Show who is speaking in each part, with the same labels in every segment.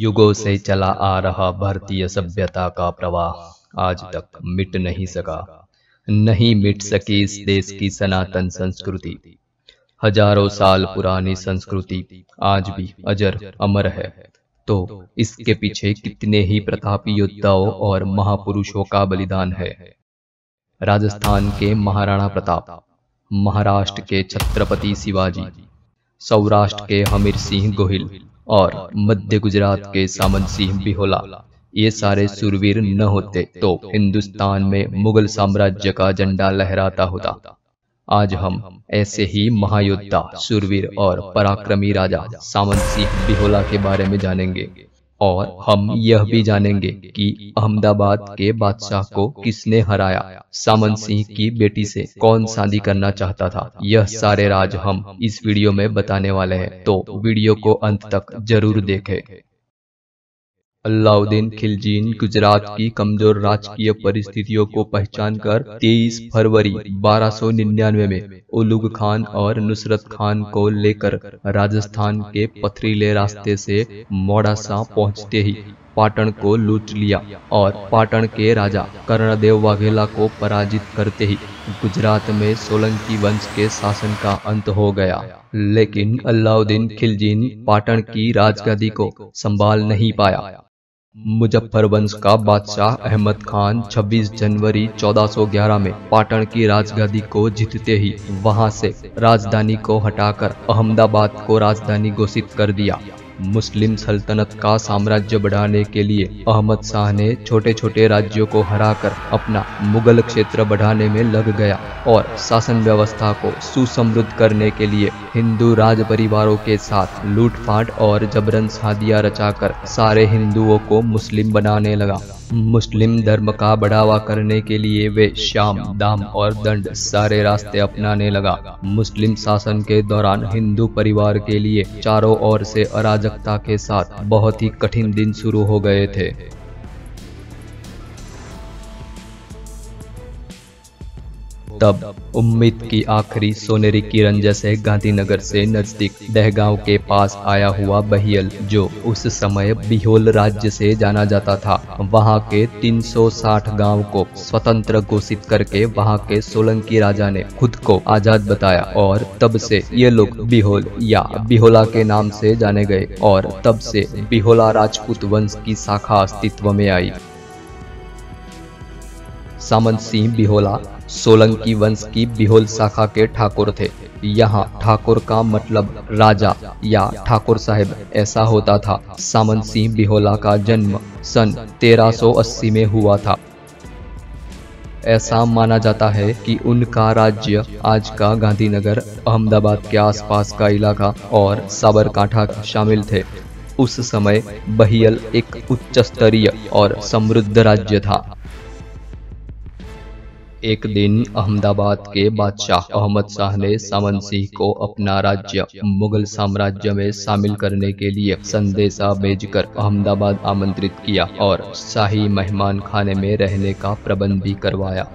Speaker 1: युगों से चला आ रहा भारतीय सभ्यता का प्रवाह आज तक मिट नहीं सका। नहीं मिट सकी इस देश की सनातन संस्कृति। हज़ारों साल पुरानी संस्कृति आज भी अजर अमर है। तो इसके पीछे कितने ही प्रतापी योद्धाओं और महापुरुषों का बलिदान है। राजस्थान के महाराणा प्रताप, महाराष्ट्र के छत्रपति शिवाजी, सौराष्ट्र के हमीर सिंह गोहिल और मध्य गुजरात के सामंत सिंह बिहोला ये सारे सुरवीर न होते तो हिंदुस्तान में मुगल साम्राज्य का झंडा लहराता होता। आज हम ऐसे ही महायोद्धा, सुरवीर और पराक्रमी राजा सामंत सिंह बिहोला के बारे में जानेंगे। और हम यह भी जानेंगे कि अहमदाबाद के बादशाह को किसने हराया? सामन सिंह की बेटी से कौन शादी करना चाहता था? यह सारे राज हम इस वीडियो में बताने वाले हैं। तो वीडियो को अंत तक ज़रूर देखें। अलाउद्दीन खिलजीन गुजरात की कमज़ोर राजकीय परिस्थितियों को पहचानकर 23 फरवरी 1299 में उलुग खान और नुसरत खान को लेकर राजस्थान के पथरीले रास्ते से मोड़ासा पहुँचते ही पाटन को लूट लिया और पाटन के राजा कर्णदेव वाघेला को पराजित करते ही गुजरात में सोलंकी वंश के शासन का अंत हो गया। लेकिन अलाउद्दीन खिलजीन पाटन की राजगद्दी को संभाल नहीं पाया। मुजफ्फर वंश का बादशाह अहमद खान 26 जनवरी 1411 में पाटन की राजगादी को जीतते ही वहाँ से राजधानी को हटाकर अहमदाबाद को राजधानी घोषित कर दिया। मुस्लिम सल्तनत का साम्राज्य बढ़ाने के लिए अहमद शाह ने छोटे छोटे राज्यों को हराकर अपना मुगल क्षेत्र बढ़ाने में लग गया और शासन व्यवस्था को सुसमृद्ध करने के लिए हिंदू राज परिवारों के साथ लूटपाट और जबरन शादियाँ रचाकर सारे हिंदुओं को मुस्लिम बनाने लगा। मुस्लिम धर्म का बढ़ावा करने के लिए वे श्याम, दाम और दंड सारे रास्ते अपनाने लगा। मुस्लिम शासन के दौरान हिंदू परिवार के लिए चारों ओर से अराजकता के साथ बहुत ही कठिन दिन शुरू हो गए थे। तब उम्मीद की आखिरी सोनेरी किरण जैसे गांधीनगर से नज़दीक दहगांव के पास आया हुआ बहियल, जो उस समय बिहोल राज्य से जाना जाता था। वहाँ के 360 गाँव को स्वतंत्र घोषित करके वहाँ के सोलंकी राजा ने खुद को आज़ाद बताया और तब से ये लोग बिहोल या बिहोला के नाम से जाने गए और तब से बिहोला राजपूत वंश की शाखा अस्तित्व में आई। सामंत सिंह बिहोला, सोलंकी वंश की बिहोल शाखा के ठाकुर थे। यहाँ ठाकुर का मतलब राजा या ठाकुर साहब ऐसा होता था। सामंत सिंह बिहोला का जन्म सन 1380 में हुआ था। ऐसा माना जाता है कि उनका राज्य आज का गांधीनगर, अहमदाबाद के आसपास का इलाका और साबरकांठा शामिल थे। उस समय बहियल एक उच्च स्तरीय और समृद्ध राज्य था। एक दिन अहमदाबाद के बादशाह अहमद शाह ने सावन सिंह को अपना राज्य, मुगल साम्राज्य में शामिल करने के लिए संदेशा भेजकर अहमदाबाद आमंत्रित किया और शाही मेहमान खाने में रहने का प्रबंध भी करवाया।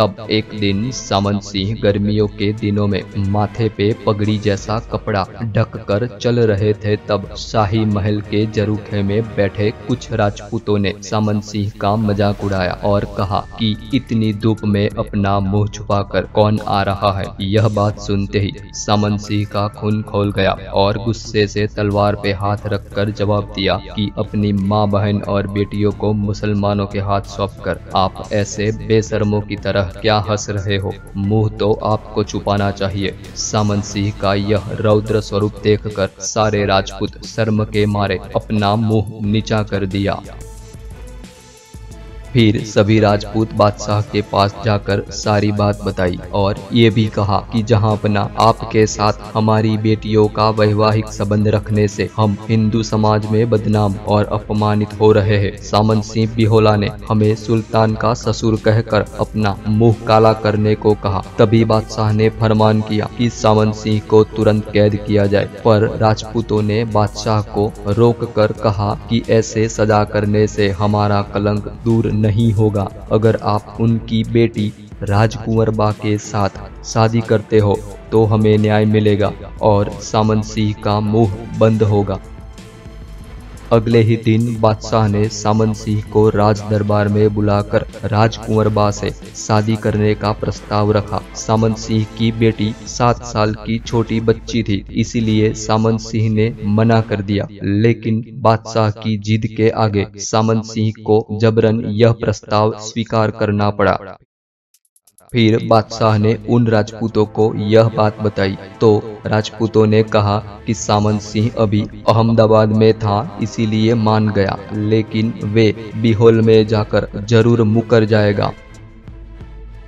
Speaker 1: तब एक दिन सामंत सिंह गर्मियों के दिनों में माथे पे पगड़ी जैसा कपड़ा ढक कर चल रहे थे तब शाही महल के जरूखे में बैठे कुछ राजपूतों ने सामंत सिंह का मज़ाक उड़ाया और कहा कि इतनी धूप में अपना मुँह छुपाकर कौन आ रहा है। यह बात सुनते ही सामंत सिंह का खून खोल गया और गुस्से से तलवार पे हाथ रखकर जवाब दिया कि अपनी माँ बहन और बेटियों को मुसलमानों के हाथ सौंप कर आप ऐसे बेसरमों की तरह क्या हंस रहे हो? मुँह तो आपको छुपाना चाहिए। सामन सिंह का यह रौद्र स्वरूप देखकर सारे राजपूत शर्म के मारे अपना मुँह नीचा कर दिया। फिर सभी राजपूत बादशाह के पास जाकर सारी बात बताई और ये भी कहा कि जहाँ अपना आपके साथ हमारी बेटियों का वैवाहिक संबंध रखने से हम हिंदू समाज में बदनाम और अपमानित हो रहे हैं। सामंत सिंह बिहोला ने हमें सुल्तान का ससुर कहकर अपना मुँह काला करने को कहा। तभी बादशाह ने फरमान किया कि सामंत सिंह को तुरंत कैद किया जाए, पर राजपूतों ने बादशाह को रोक कर कहा कि ऐसे सजा करने से हमारा कलंक दूर नहीं होगा। अगर आप उनकी बेटी राजकुंवर बा के साथ शादी करते हो तो हमें न्याय मिलेगा और सामन सिंह का मुँह बंद होगा। अगले ही दिन बादशाह ने सामंत सिंह को राज दरबार में बुलाकर राजकुंवर बा से शादी करने का प्रस्ताव रखा। सामंत सिंह की बेटी सात साल की छोटी बच्ची थी, इसीलिए सामंत सिंह ने मना कर दिया। लेकिन बादशाह की जिद के आगे सामंत सिंह को जबरन यह प्रस्ताव स्वीकार करना पड़ा। फिर बादशाह ने उन राजपूतों को यह बात बताई। तो राजपूतों ने कहा कि सामंत सिंह अभी अहमदाबाद में था इसीलिए मान गया। लेकिन वे बिहोल में जाकर ज़रूर मुकर जाएगा।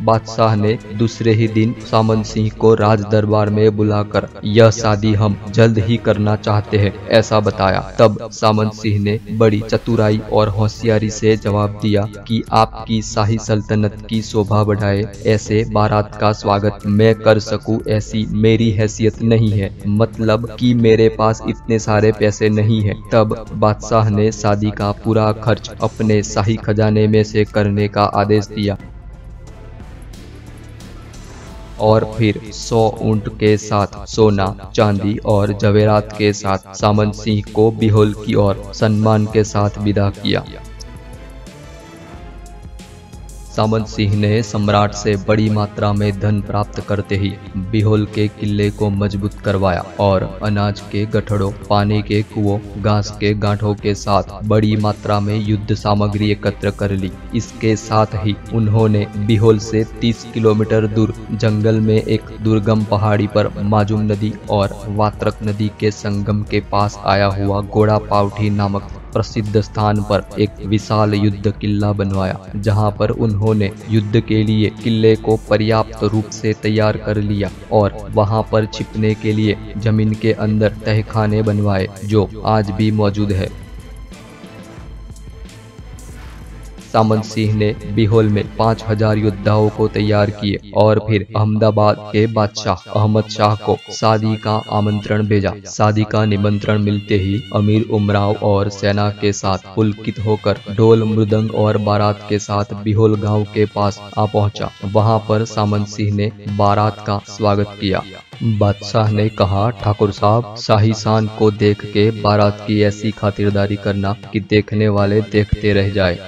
Speaker 1: बादशाह ने दूसरे ही दिन सामन सिंह को राज दरबार में बुलाकर, यह शादी हम जल्द ही करना चाहते हैं, ऐसा बताया। तब सामन सिंह ने बड़ी चतुराई और होशियारी से जवाब दिया कि आपकी शाही सल्तनत की शोभा बढ़ाए, ऐसे बारात का स्वागत मैं कर सकूँ, ऐसी मेरी हैसियत नहीं है। मतलब कि मेरे पास इतने सारे पैसे नहीं है। तब बादशाह ने शादी का पूरा खर्च अपने शाही खजाने में से करने का आदेश दिया। और फिर सौ ऊँट के साथ सोना, चांदी और जवेरात के साथ सामन सिंह को बिहोल की ओर सम्मान के साथ विदा किया। सामंत सिंह ने सम्राट से बड़ी मात्रा में धन प्राप्त करते ही बिहोल के किले को मज़बूत करवाया और अनाज के गठड़ों, पानी के कुओं, घास के गांठों के साथ बड़ी मात्रा में युद्ध सामग्री एकत्र कर ली। इसके साथ ही उन्होंने बिहोल से 30 किलोमीटर दूर जंगल में एक दुर्गम पहाड़ी पर माजुम नदी और वात्रक नदी के संगम के पास आया हुआ गोड़ा पावठी नामक प्रसिद्ध स्थान पर एक विशाल युद्ध किला बनवाया, जहाँ पर उन्होंने युद्ध के लिए किले को पर्याप्त रूप से तैयार कर लिया और वहाँ पर छिपने के लिए ज़मीन के अंदर तहखाने बनवाए, जो आज भी मौजूद है। सामंत सिंह ने बिहोल में पाँच हज़ार योद्धाओं को तैयार किए और फिर अहमदाबाद के बादशाह अहमद शाह को शादी का आमंत्रण भेजा। शादी का निमंत्रण मिलते ही अमीर उमराव और सेना के साथ पुलकित होकर ढोल, मृदंग और बारात के साथ बिहोल गाँव के पास आ पहुँचा। वहाँ पर सामंत सिंह ने बारात का स्वागत किया। बादशाह ने कहा, ठाकुर साहब, शाही शान को देख के बारात की ऐसी खातिरदारी करना कि देखने वाले देखते रह जाए।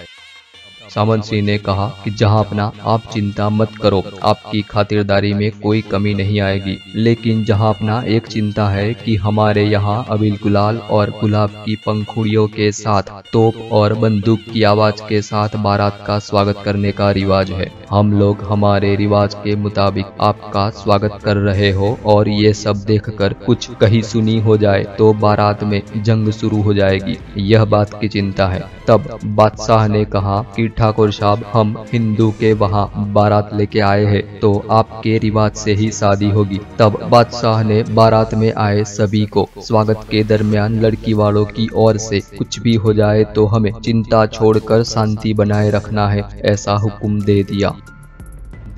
Speaker 1: सामंत सिंह ने कहा कि जहाँ अपना आप चिंता मत करो, आपकी खातिरदारी में कोई कमी नहीं आएगी। लेकिन जहाँ अपना एक चिंता है कि हमारे यहाँ अबिल गुलाल और गुलाब की पंखुड़ियों के साथ तोप और बंदूक की आवाज़ के साथ बारात का स्वागत करने का रिवाज है। हम लोग हमारे रिवाज के मुताबिक आपका स्वागत कर रहे हो और ये सब देखकर कुछ कहीं सुनी हो जाए तो बारात में जंग शुरू हो जाएगी। यह बात की चिंता है। तब बादशाह ने कहा कि ठाकुर साहब, हम हिंदू के वहाँ बारात लेके आए हैं तो आपके रिवाज से ही शादी होगी। तब बादशाह ने बारात में आए सभी को स्वागत के दरमियान लड़की वालों की ओर से कुछ भी हो जाए तो हमें चिंता छोड़कर शांति बनाए रखना है, ऐसा हुक्म दे दिया।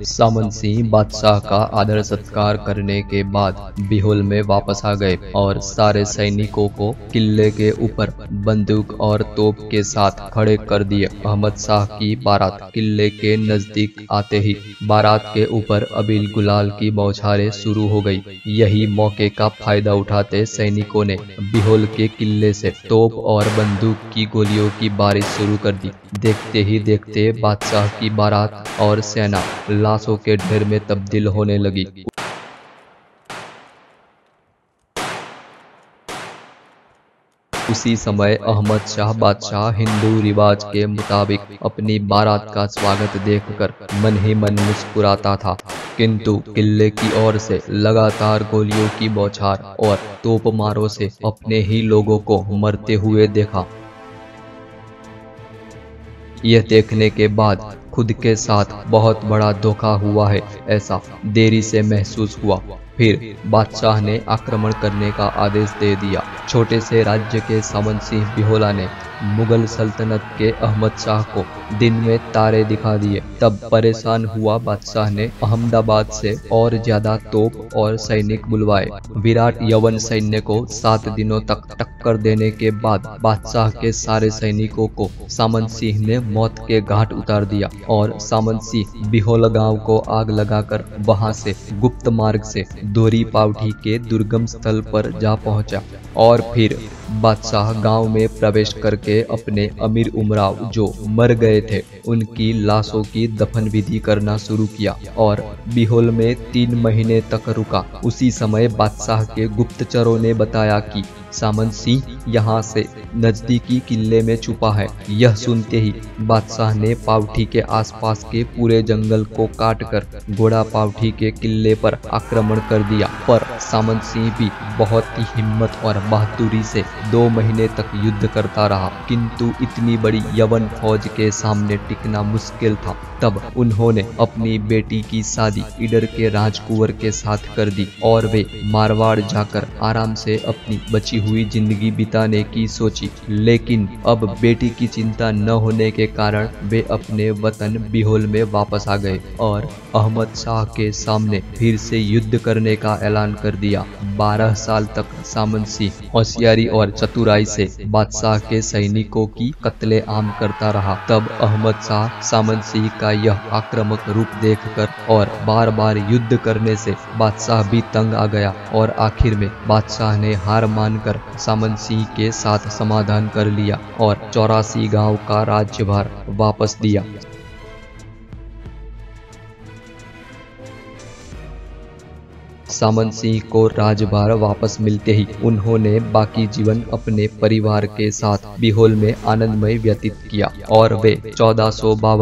Speaker 1: सामंत सिंह बादशाह का आदर सत्कार करने के बाद बिहोल में वापस आ गए और सारे सैनिकों को किले के ऊपर बंदूक और तोप के साथ खड़े कर दिए। अहमद शाह की बारात किले के नज़दीक आते ही बारात के ऊपर अबील गुलाल की बौछारें शुरू हो गई। यही मौके का फ़ायदा उठाते सैनिकों ने बिहोल के किले से तोप और बंदूक की गोलियों की बारिश शुरू कर दी। देखते ही देखते बादशाह की बारात और सेना लाशों के ढेर में तब्दील होने लगी। उसी समय अहमद शाह बादशाह हिंदू रिवाज के मुताबिक अपनी बारात का स्वागत देखकर मन ही मन मुस्कुराता था। किंतु किले की ओर से लगातार गोलियों की बौछार और तोप मारों से अपने ही लोगों को मरते हुए देखा। यह देखने के बाद खुद के साथ बहुत बड़ा धोखा हुआ है, ऐसा देरी से महसूस हुआ। फिर बादशाह ने आक्रमण करने का आदेश दे दिया। छोटे से राज्य के सामंत सिंह बिहोला ने मुगल सल्तनत के अहमद शाह को दिन में तारे दिखा दिए। तब परेशान हुआ बादशाह ने अहमदाबाद से और ज़्यादा तोप और सैनिक बुलवाए। विराट यवन सैन्य को सात दिनों तक टक्कर देने के बाद बादशाह के सारे सैनिकों को सामंत सिंह ने मौत के घाट उतार दिया और सामंत सिंह बिहोल गाँव को आग लगाकर वहाँ से गुप्त मार्ग से दोरी पावठी के दुर्गम स्थल पर जा पहुँचा और फिर बादशाह गाँव में प्रवेश करके अपने अमीर उमराव जो मर गए थे, उनकी लाशों की दफन विधि करना शुरू किया और बिहोल में तीन महीने तक रुका। उसी समय बादशाह के गुप्तचरों ने बताया कि सामंत सिंह यहाँ से नजदीकी किले में छुपा है। यह सुनते ही बादशाह ने पावठी के आसपास के पूरे जंगल को काटकर घोड़ा पावठी के किले पर आक्रमण कर दिया। पर सामंत सिंह भी बहुत ही हिम्मत और बहादुरी से दो महीने तक युद्ध करता रहा। किंतु इतनी बड़ी यवन फौज के सामने टिकना मुश्किल था। तब उन्होंने अपनी बेटी की शादी इडर के राजकुंवर के साथ कर दी और वे मारवाड़ जाकर आराम से अपनी बची हुई ज़िंदगी बिताने की सोची। लेकिन अब बेटी की चिंता न होने के कारण वे अपने वतन बिहोल में वापस आ गए और अहमद शाह के सामने फिर से युद्ध करने का ऐलान कर दिया। बारह साल तक सामंत सिंह, होशियारी और चतुराई से बादशाह के सैनिकों की कत्ले आम करता रहा। तब अहमद शाह सामंत सिंह का यह आक्रामक रूप देखकर और बार बार युद्ध करने से बादशाह भी तंग आ गया और आखिर में बादशाह ने हार मानकर कर सामंत सिंह के साथ समाधान कर लिया और चौरासी गाँव का राज्यभार वापस दिया। सामंत सिंह को राजभार वापस मिलते ही उन्होंने बाकी जीवन अपने परिवार के साथ बिहोल में आनंदमय व्यतीत किया और वे चौदह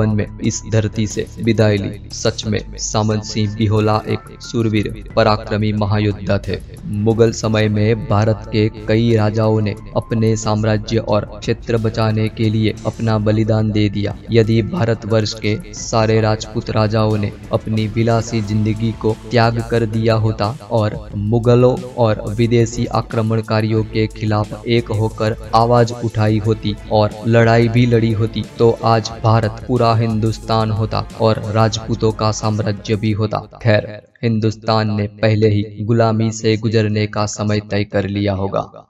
Speaker 1: में इस धरती से विदाई ली। सच में सामंत सिंह बिहोला एक सुरवीर, पराक्रमी महायोद्धा थे। मुगल समय में भारत के कई राजाओं ने अपने साम्राज्य और क्षेत्र बचाने के लिए अपना बलिदान दे दिया। यदि भारतवर्ष के सारे राजपूत राजाओं ने अपनी विलासी ज़िंदगी को त्याग कर दिया होता और मुगलों और विदेशी आक्रमणकारियों के खिलाफ एक होकर आवाज़ उठाई होती और लड़ाई भी लड़ी होती। तो आज भारत पूरा हिंदुस्तान होता और राजपूतों का साम्राज्य भी होता। खैर, हिंदुस्तान ने पहले ही गुलामी से गुजरने का समय तय कर लिया होगा।